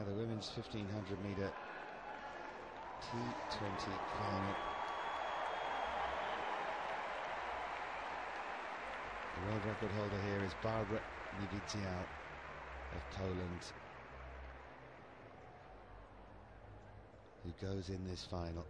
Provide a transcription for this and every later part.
Now the women's 1500 metre T20 final. The world record holder here is Barbara Niewiedzial of Poland, who goes in this final.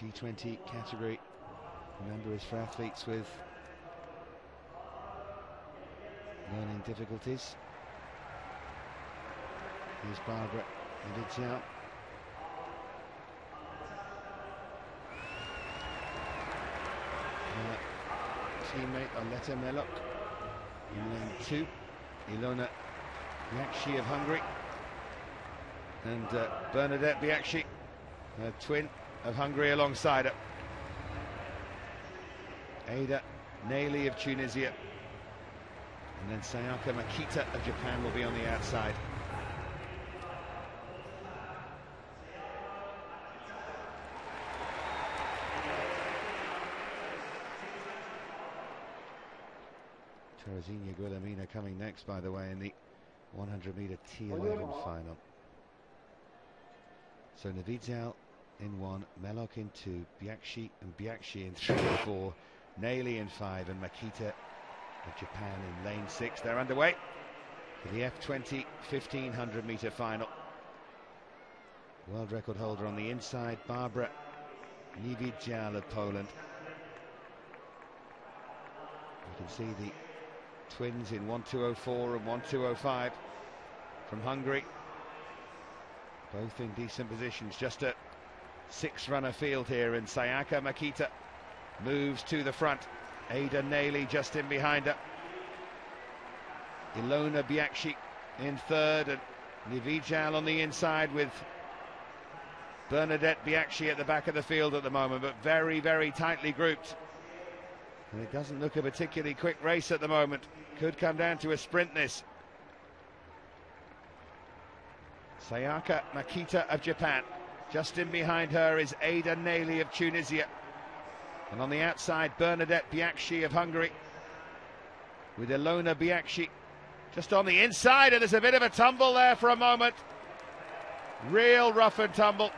T20 category. Remember, is for athletes with learning difficulties. Here's Barbara Niewiedzial. teammate Arleta Meloch in lane two. Ilona Biacsi of Hungary and uh, Bernadett Biacsi, her twin of Hungary alongside her. Ada Naily of Tunisia. And then Sayaka Makita of Japan will be on the outside. Terezinha Guilhermina coming next, by the way, in the 100 meter T11 final. So Niewiedzial in one, Meloch in two, Biacsi and Biacsi in three and four, Naily in five, and Makita of Japan in lane six. They're underway for the F20 1500 meter final. World record holder on the inside, Barbara Niewiedzial of Poland. You can see the twins in 1204 and 1205 from Hungary. Both in decent positions, just a six runner field here, in Sayaka Makita moves to the front. Ada Naily just in behind her. Ilona Biacsi in third, and Niewiedzial on the inside with Bernadett Biacsi at the back of the field at the moment, but very, very tightly grouped. And it doesn't look a particularly quick race at the moment. Could come down to a sprint this. Sayaka Makita of Japan. Just in behind her is Ada Naily of Tunisia. And on the outside, Bernadett Biacsi of Hungary. With Ilona Biacsi just on the inside, and there's a bit of a tumble there for a moment. Real rough and tumble.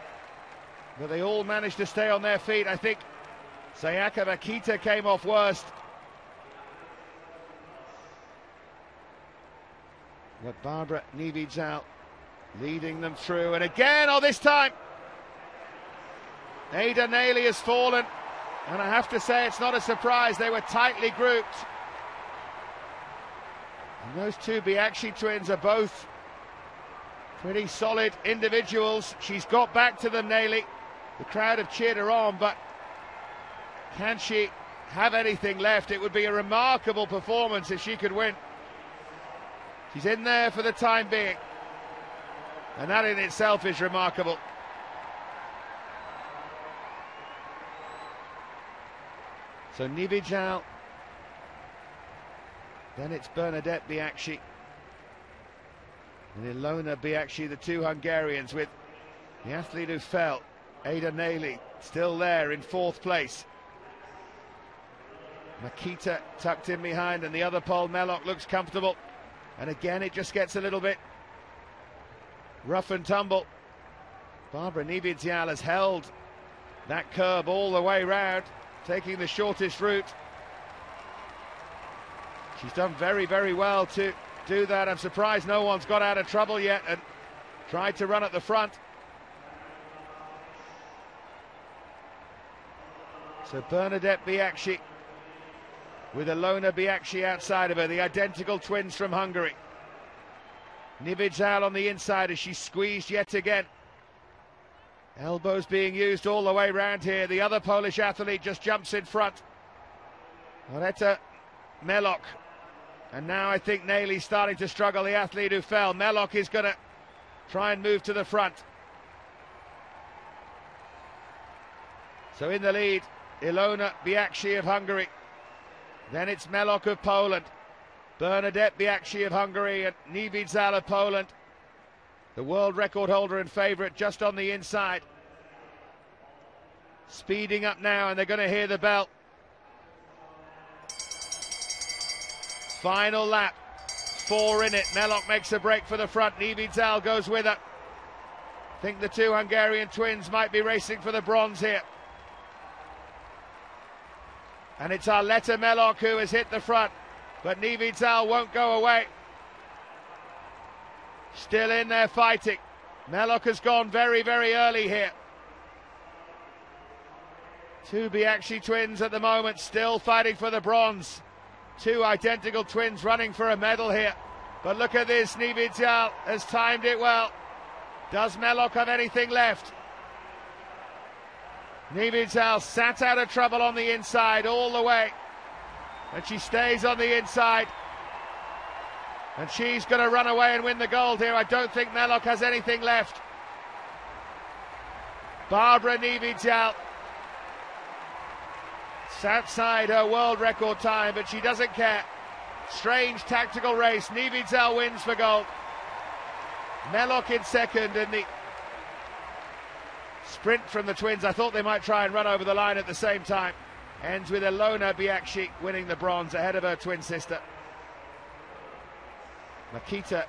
But they all managed to stay on their feet. I think Sayaka Makita came off worst. But Barbara Niewiedzial leading them through. And again, oh, this time, Ada Naily has fallen. And I have to say, it's not a surprise. They were tightly grouped. And those two Biacsi twins are both pretty solid individuals. She's got back to them, Naily. The crowd have cheered her on, but can she have anything left? It would be a remarkable performance if she could win. She's in there for the time being. And that in itself is remarkable. So Niewiedzial. Then it's Bernadett Biacsi. And Ilona Biacsi, the two Hungarians, with the athlete who fell, Ada Naily, still there in fourth place. Makita tucked in behind, and the other Pole, Meloch, looks comfortable. And again, it just gets a little bit rough and tumble. Barbara Niewiedzial has held that curb all the way round, taking the shortest route. She's done very, very well to do that. I'm surprised no one's got out of trouble yet and tried to run at the front. So Bernadett Biacsi with Ilona Biacsi outside of her, the identical twins from Hungary. Niewiedzial on the inside as she squeezed yet again. Elbows being used all the way round here. The other Polish athlete just jumps in front. Arleta Meloch. And now I think Naily's starting to struggle, the athlete who fell. Meloch is going to try and move to the front. So in the lead Ilona Biacsi of Hungary. Then it's Meloch of Poland. Bernadett Biacsi of Hungary and Niewiedzial of Poland. The world record holder and favourite just on the inside. Speeding up now, and they're going to hear the bell. Final lap. Four in it. Meloch makes a break for the front. Niewiedzial goes with her. Think the two Hungarian twins might be racing for the bronze here. And it's Arleta Meloch who has hit the front. But Niewiedzial won't go away. Still in there fighting. Meloch has gone very, very early here. Two Biacsi twins at the moment, still fighting for the bronze. Two identical twins running for a medal here. But look at this, Niewiedzial has timed it well. Does Meloch have anything left? Niewiedzial sat out of trouble on the inside all the way. And she stays on the inside. And she's going to run away and win the gold here. I don't think Meloch has anything left. Barbara Niewiedzial. It's outside her world record time, but she doesn't care. Strange tactical race. Niewiedzial wins for gold. Meloch in second, and the sprint from the twins. I thought they might try and run over the line at the same time. Ends with Ilona Biacsi winning the bronze ahead of her twin sister. Makita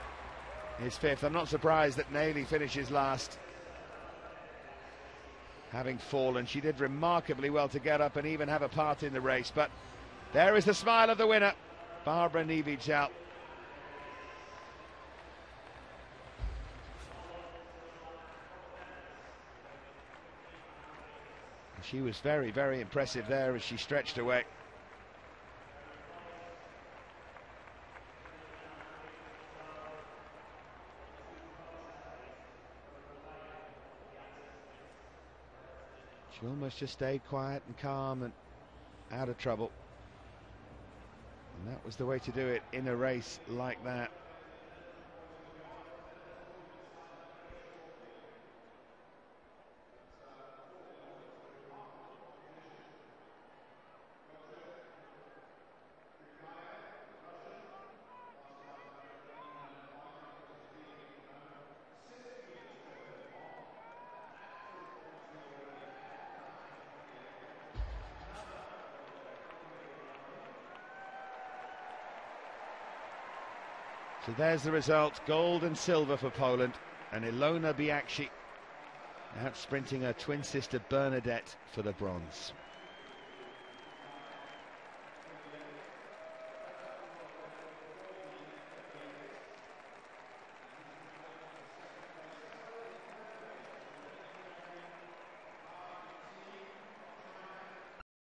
is fifth. I'm not surprised that Naily finishes last. Having fallen, she did remarkably well to get up and even have a part in the race. But there is the smile of the winner, Barbara Niewiedzial. She was very, very impressive there as she stretched away. She almost just stayed quiet and calm and out of trouble. And that was the way to do it in a race like that. So there's the result gold and silver for Poland, and Ilona Biacsi out sprinting her twin sister Bernadett for the bronze.